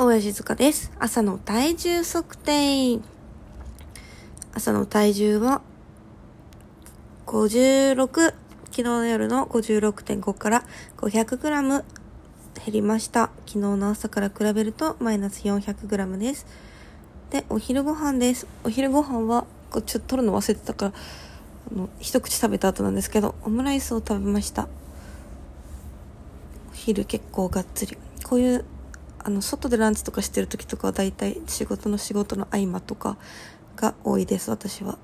大江静香です。朝の体重測定。朝の体重は、56、昨日の夜の56.5から 500g 減りました。昨日の朝から比べるとマイナス 400g です。で、お昼ご飯です。お昼ご飯は、こうちょっと取るの忘れてたから、あの、一口食べた後なんですけど、オムライスを食べました。お昼結構がっつり。こういうあの外でランチとかしてる時とかは大体仕事の仕事の合間とかが多いです。私は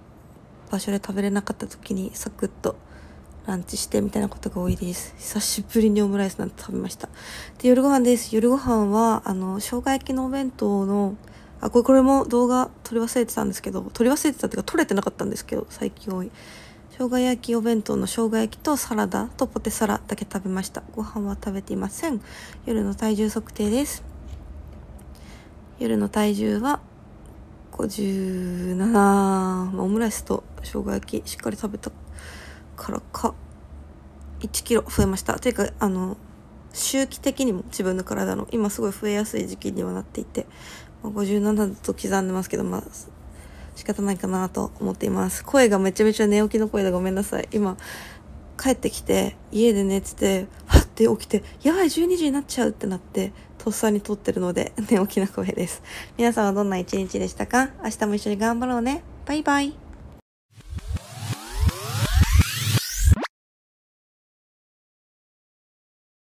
場所で食べれなかった時にサクッとランチしてみたいなことが多いです。久しぶりにオムライスなんて食べましたで夜ご飯です夜ご飯はあの生姜焼きのお弁当のあこれこれも動画撮り忘れてたんですけど撮り忘れてたっていうか撮れてなかったんですけど最近多い。生姜焼きお弁当の生姜焼きとサラダとポテサラだけ食べました。ご飯は食べていません。夜の体重測定です。夜の体重は57、まあ、オムライスと生姜焼きしっかり食べたからか。1キロ増えました。というかあの周期的にも自分の体の今すごい増えやすい時期にはなっていて、まあ、57だと刻んでますけどまあ仕方ないかなと思っています。声がめちゃめちゃ寝起きの声でごめんなさい。今帰ってきて家で寝ててで起きてやばい12時になっちゃうってなってとっさに撮ってるので 寝起きな声です。皆さんはどんな一日でしたか？明日も一緒に頑張ろうね。バイバイ。